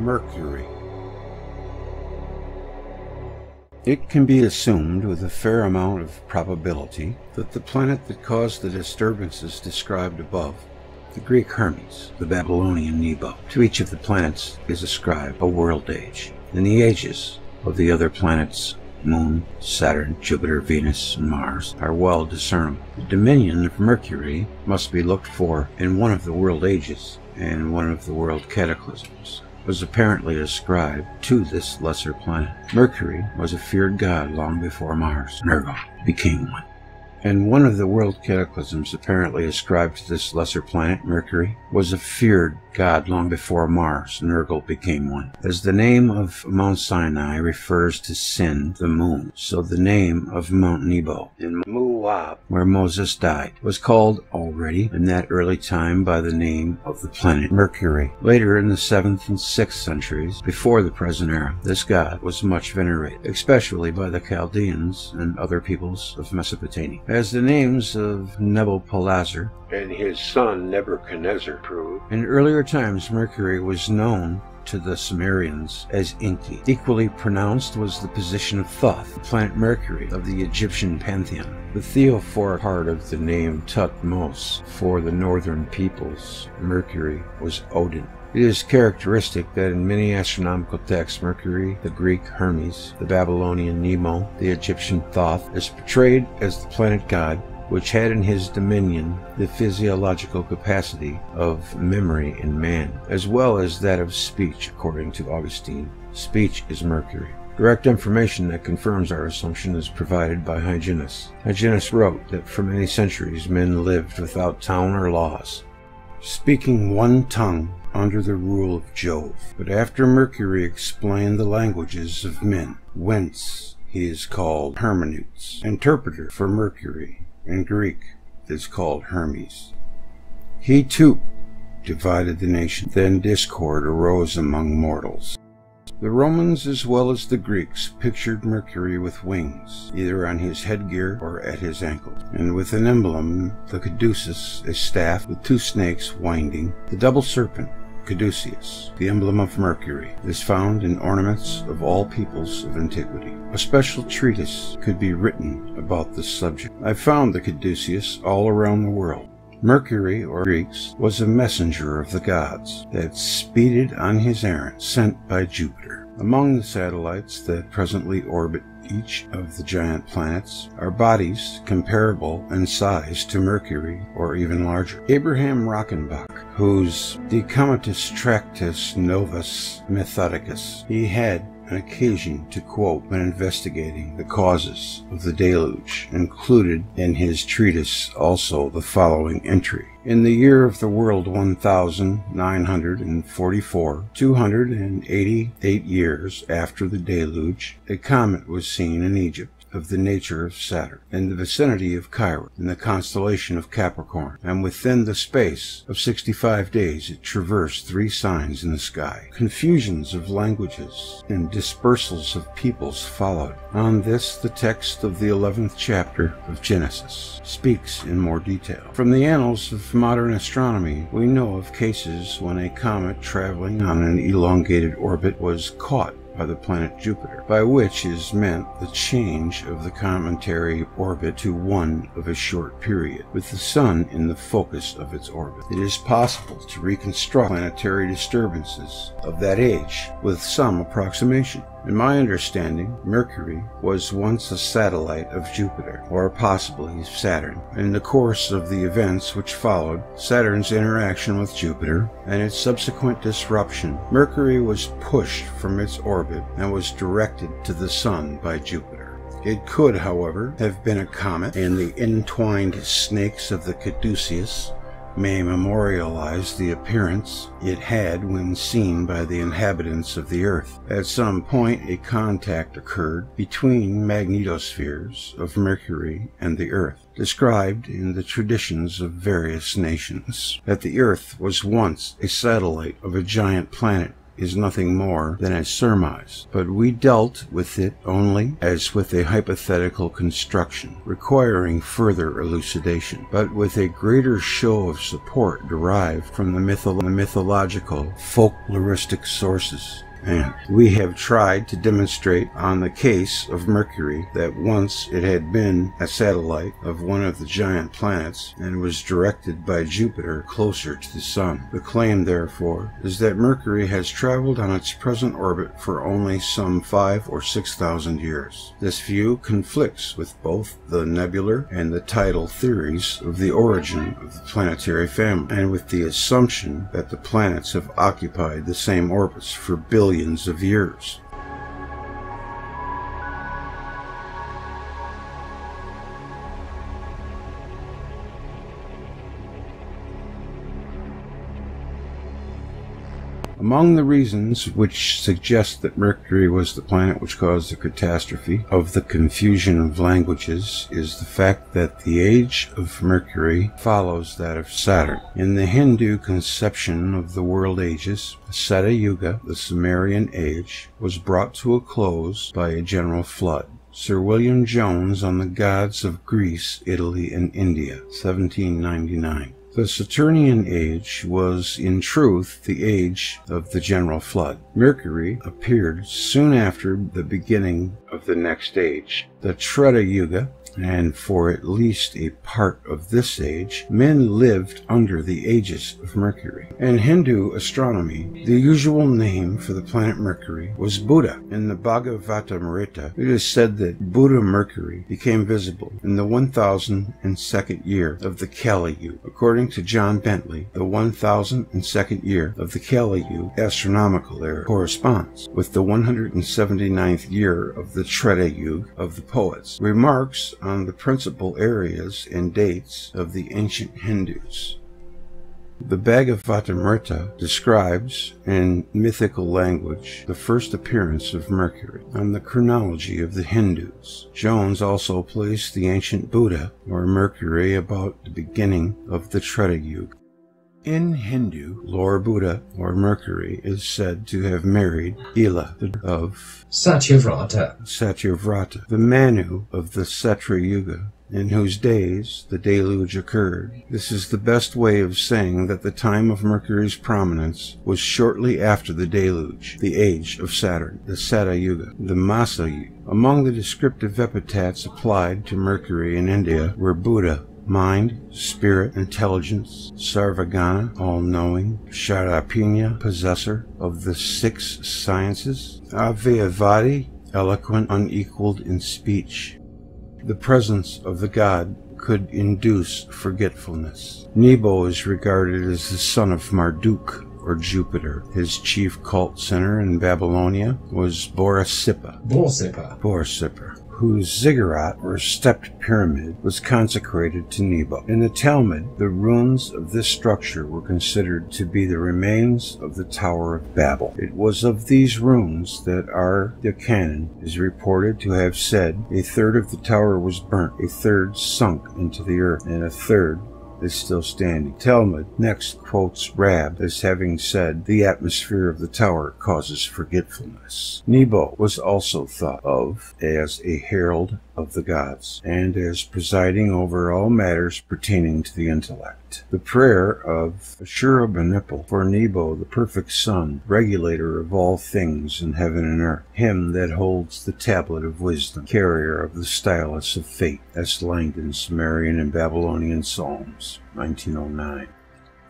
Mercury. It can be assumed with a fair amount of probability that the planet that caused the disturbances described above, the Greek Hermes, the Babylonian Nebo, to each of the planets is ascribed a world age, and the ages of the other planets Moon, Saturn, Jupiter, Venus, and Mars are well discernible. The dominion of Mercury must be looked for in one of the world ages and one of the world cataclysms was apparently ascribed to this lesser planet. Mercury was a feared god long before Mars, Nergal, became one. And one of the world cataclysms apparently ascribed to this lesser planet, Mercury, was a feared god long before Mars, Nergal, became one. As the name of Mount Sinai refers to Sin, the moon, so the name of Mount Nebo in Moab, where Moses died, was called already in that early time by the name of the planet Mercury. Later in the 7th and 6th centuries, before the present era, this god was much venerated, especially by the Chaldeans and other peoples of Mesopotamia. As the names of Nabopolassar and his son Nebuchadnezzar proved. in earlier times Mercury was known to the Sumerians as Enki. Equally pronounced was the position of Thoth, the planet Mercury of the Egyptian pantheon. The theophoric part of the name Tutmos for the northern peoples, Mercury, was Odin. It is characteristic that in many astronomical texts, Mercury, the Greek Hermes, the Babylonian Nebo, the Egyptian Thoth, is portrayed as the planet god which had in his dominion the physiological capacity of memory in man, as well as that of speech, according to Augustine. Speech is Mercury. Direct information that confirms our assumption is provided by Hyginus. Hyginus wrote that for many centuries men lived without town or laws, speaking one tongue under the rule of Jove. But after Mercury explained the languages of men, whence he is called Hermeneutes, interpreter for Mercury, in Greek is called Hermes. He too divided the nation. Then discord arose among mortals. The Romans as well as the Greeks pictured Mercury with wings, either on his headgear or at his ankles, and with an emblem, the caduceus, a staff with two snakes winding, the double serpent, caduceus, the emblem of Mercury, is found in ornaments of all peoples of antiquity. A special treatise could be written about this subject. I found the caduceus all around the world. Mercury, or Greeks, was a messenger of the gods that speeded on his errand sent by Jupiter. Among the satellites that presently orbit each of the giant planets are bodies comparable in size to Mercury or even larger. Abraham Rockenbach, whose De Cometis Tractus Novus Methodicus he had an occasion to quote when investigating the causes of the deluge, included in his treatise also the following entry. In the year of the world 1944, 288 years after the deluge, a comet was seen in Egypt of the nature of Saturn, in the vicinity of Cairo, in the constellation of Capricorn, and within the space of 65 days it traversed three signs in the sky. Confusions of languages and dispersals of peoples followed. On this, the text of the 11th chapter of Genesis speaks in more detail. From the annals of modern astronomy, we know of cases when a comet traveling on an elongated orbit was caught by the planet Jupiter, by which is meant the change of the cometary orbit to one of a short period, with the Sun in the focus of its orbit. It is possible to reconstruct planetary disturbances of that age with some approximation. In my understanding, Mercury was once a satellite of Jupiter, or possibly Saturn. In the course of the events which followed, Saturn's interaction with Jupiter and its subsequent disruption, Mercury was pushed from its orbit and was directed to the Sun by Jupiter. It could, however, have been a comet, and the entwined snakes of the caduceus may memorialize the appearance it had when seen by the inhabitants of the Earth. At some point, a contact occurred between magnetospheres of Mercury and the Earth, described in the traditions of various nations. That the Earth was once a satellite of a giant planet is nothing more than a surmise, but we dealt with it only as with a hypothetical construction, requiring further elucidation, but with a greater show of support derived from the, mytho- the mythological, folkloristic sources. And we have tried to demonstrate on the case of Mercury that once it had been a satellite of one of the giant planets and was directed by Jupiter closer to the Sun. The claim, therefore, is that Mercury has traveled on its present orbit for only some five or six thousand years. This view conflicts with both the nebular and the tidal theories of the origin of the planetary family, and with the assumption that the planets have occupied the same orbits for billions billions of years. Among the reasons which suggest that Mercury was the planet which caused the catastrophe of the confusion of languages is the fact that the age of Mercury follows that of Saturn. In the Hindu conception of the world ages, Satya Yuga, the Sumerian age, was brought to a close by a general flood. Sir William Jones on the Gods of Greece, Italy, and India, 1799. The Saturnian age was, in truth, the age of the general flood. Mercury appeared soon after the beginning of the next age, the Treta Yuga, and for at least a part of this age, men lived under the aegis of Mercury. In Hindu astronomy, the usual name for the planet Mercury was Buddha. In the Bhagavatamrita, it is said that Buddha Mercury became visible in the 1002nd year of the Kali. According to John Bentley, the 1002nd year of the Kali astronomical era corresponds with the 179th year of the Treta Yuga of the poets. Remarks on the principal areas and dates of the ancient Hindus. The Bhagavatamrita describes, in mythical language, the first appearance of Mercury. On the chronology of the Hindus, Jones also placed the ancient Buddha, or Mercury, about the beginning of the Treta Yuga. In Hindu, Lord Buddha, or Mercury, is said to have married Ila of Satyavrata, Satyavrata, the Manu of the Satya Yuga, in whose days the deluge occurred. This is the best way of saying that the time of Mercury's prominence was shortly after the deluge, the age of Saturn, the Satya Yuga, the Masa Yuga. Among the descriptive epithets applied to Mercury in India were Buddha, mind, spirit, intelligence, sarvagana, all-knowing, sharapanya, possessor of the six sciences, avyavadi, eloquent, unequaled in speech. The presence of the god could induce forgetfulness. Nebo is regarded as the son of Marduk, or Jupiter. His chief cult center in Babylonia was Borsippa. Borsippa. Borsippa whose ziggurat or stepped pyramid was consecrated to Nebo. In the Talmud, the ruins of this structure were considered to be the remains of the Tower of Babel. It was of these ruins that our Dachanan is reported to have said a third of the tower was burnt, a third sunk into the earth, and a third is still standing. Talmud next quotes Rab as having said, The atmosphere of the tower causes forgetfulness. Nebo was also thought of as a herald of the gods, and as presiding over all matters pertaining to the intellect. The prayer of Ashurbanipal for Nebo, the perfect son, regulator of all things in heaven and earth, him that holds the tablet of wisdom, carrier of the stylus of fate, S. Langdon, Sumerian and Babylonian Psalms, 1909.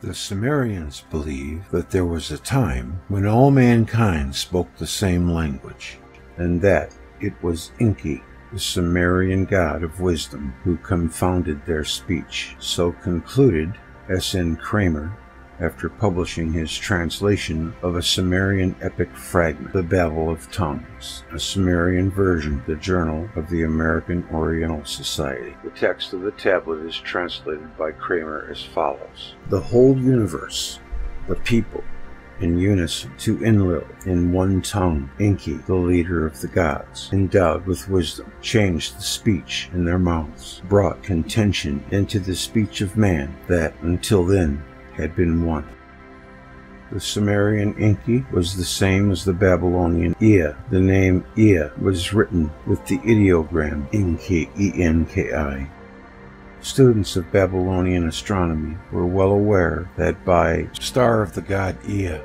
The Sumerians believe that there was a time when all mankind spoke the same language, and that it was Enki, the Sumerian god of wisdom, who confounded their speech. So concluded S. N. Kramer after publishing his translation of a Sumerian epic fragment, The Babel of Tongues, a Sumerian version, the Journal of the American Oriental Society. The text of the tablet is translated by Kramer as follows The whole universe, the people, in unison to Enlil in one tongue, Enki, the leader of the gods, endowed with wisdom, changed the speech in their mouths, brought contention into the speech of man that until then had been one. The Sumerian Enki was the same as the Babylonian Ea. The name Ea was written with the ideogram Enki, E-N-K-I. Students of Babylonian astronomy were well aware that by star of the god Ea,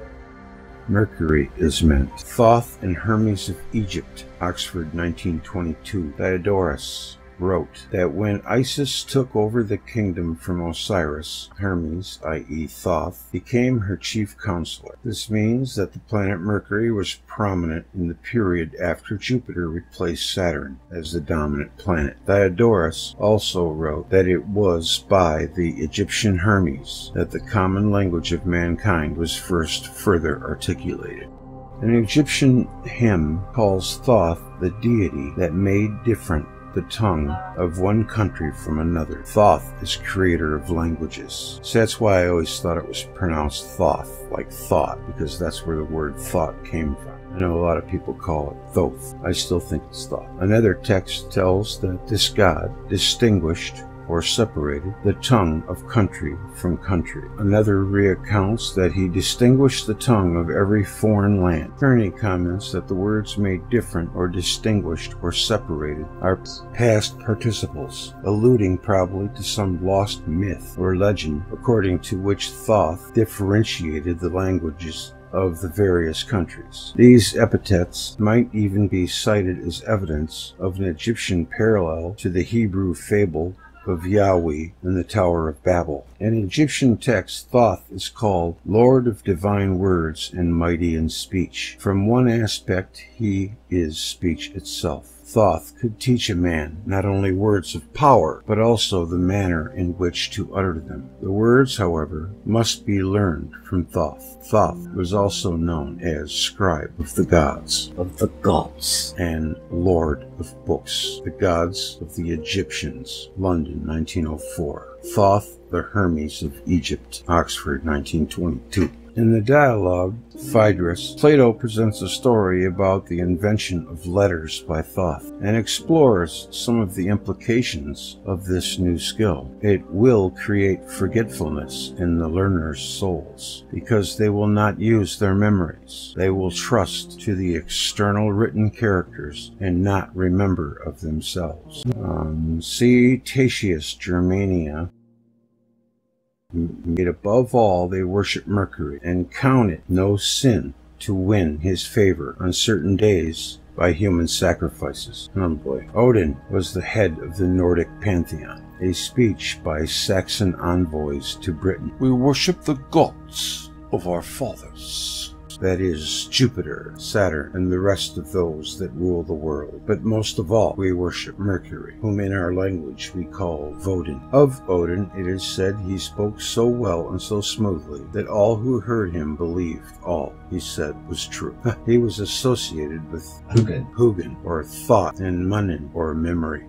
Mercury is meant. Thoth and Hermes of Egypt, Oxford 1922. Diodorus wrote that when Isis took over the kingdom from Osiris, Hermes, i.e. Thoth, became her chief counselor. This means that the planet Mercury was prominent in the period after Jupiter replaced Saturn as the dominant planet. Diodorus also wrote that it was by the Egyptian Hermes that the common language of mankind was first further articulated. An Egyptian hymn calls Thoth the deity that made different the tongue of one country from another. Thoth is creator of languages. So that's why I always thought it was pronounced Thoth, like thought, because that's where the word thought came from. I know a lot of people call it Thoth. I still think it's Thoth. Another text tells that this god distinguished or separated the tongue of country from country. Another recounts that he distinguished the tongue of every foreign land. Kearney comments that the words made different or distinguished or separated are past participles, alluding probably to some lost myth or legend according to which Thoth differentiated the languages of the various countries. These epithets might even be cited as evidence of an Egyptian parallel to the Hebrew fable of Yahweh in the Tower of Babel. In Egyptian text, Thoth is called Lord of divine words and mighty in speech. From one aspect, he is speech itself. Thoth could teach a man not only words of power, but also the manner in which to utter them. The words, however, must be learned from Thoth. Thoth was also known as scribe of the gods, of the gods, and lord of books, the gods of the Egyptians, London, 1904. Thoth, the Hermes of Egypt, Oxford, 1922. In the dialogue, Phaedrus, Plato presents a story about the invention of letters by Thoth and explores some of the implications of this new skill. It will create forgetfulness in the learner's souls because they will not use their memories. They will trust to the external written characters and not remember of themselves. Um, see Tacitus Germania Yet above all they worship Mercury, and count it no sin to win his favor on certain days by human sacrifices. Oh boy. Odin was the head of the Nordic pantheon. A speech by Saxon envoys to Britain. We worship the gods of our fathers that is, Jupiter, Saturn, and the rest of those that rule the world. But most of all, we worship Mercury, whom in our language we call Vodin. Of Odin, it is said he spoke so well and so smoothly that all who heard him believed all he said was true. he was associated with Hugin, Hugin or thought, and Munin, or memory.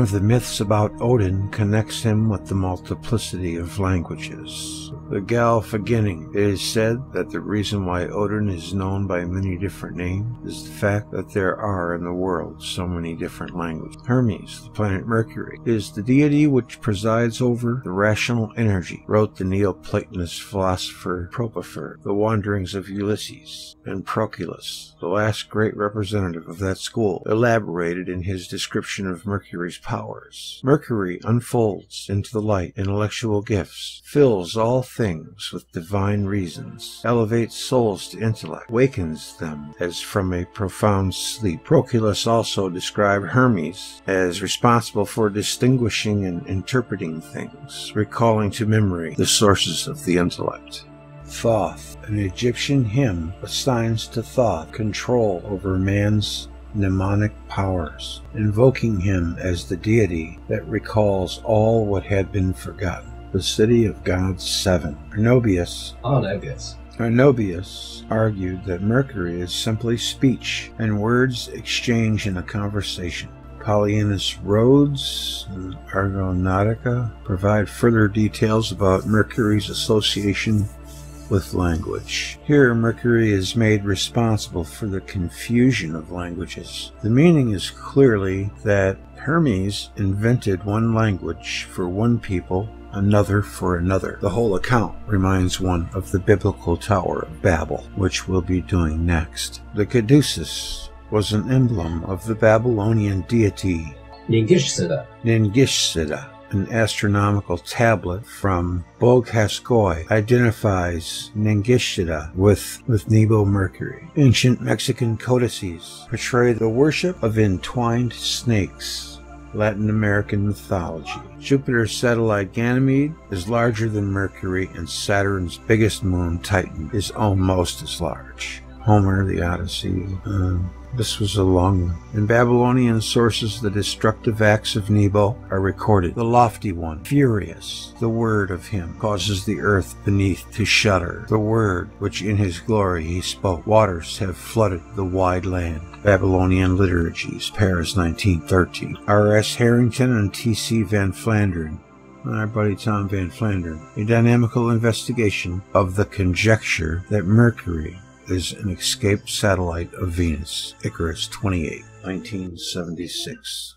Of the myths about Odin connects him with the multiplicity of languages. The Gylfaginning. It is said that the reason why Odin is known by many different names is the fact that there are in the world so many different languages. Hermes, the planet Mercury, is the deity which presides over the rational energy, wrote the Neoplatonist philosopher Porphyry, The Wanderings of Ulysses, and Proclus, the last great representative of that school, elaborated in his description of Mercury's powers. Mercury unfolds into the light intellectual gifts, fills all things with divine reasons, elevates souls to intellect, wakens them as from a profound sleep. Proclus also described Hermes as responsible for distinguishing and interpreting things, recalling to memory the sources of the intellect. Thoth, an Egyptian hymn, assigns to Thoth control over man's mnemonic powers, invoking him as the deity that recalls all what had been forgotten the city of God's seven. Arnobius. Arnobius. Arnobius argued that Mercury is simply speech and words exchanged in a conversation. Paulinus Rhodes and Argonautica provide further details about Mercury's association with language. Here, Mercury is made responsible for the confusion of languages. The meaning is clearly that Hermes invented one language for one people another for another. The whole account reminds one of the biblical Tower of Babel, which we'll be doing next. The caduceus was an emblem of the Babylonian deity Ningishzida. Ningishzida. An astronomical tablet from Boghazkoy identifies Ningishzida with, with Nebo Mercury. Ancient Mexican codices portray the worship of entwined snakes Latin American mythology. Jupiter's satellite Ganymede is larger than Mercury, and Saturn's biggest moon, Titan, is almost as large. Homer, the Odyssey. Um, this was a long one. In Babylonian sources, the destructive acts of Nebo are recorded. The lofty one, furious, the word of him, causes the earth beneath to shudder. The word which in his glory he spoke. Waters have flooded the wide land. Babylonian Liturgies, Paris 1913. R.S. Harrington and T.C. Van Flandern our buddy Tom Van Flandern, a dynamical investigation of the conjecture that Mercury is an escaped satellite of Venus, Icarus 28, 1976.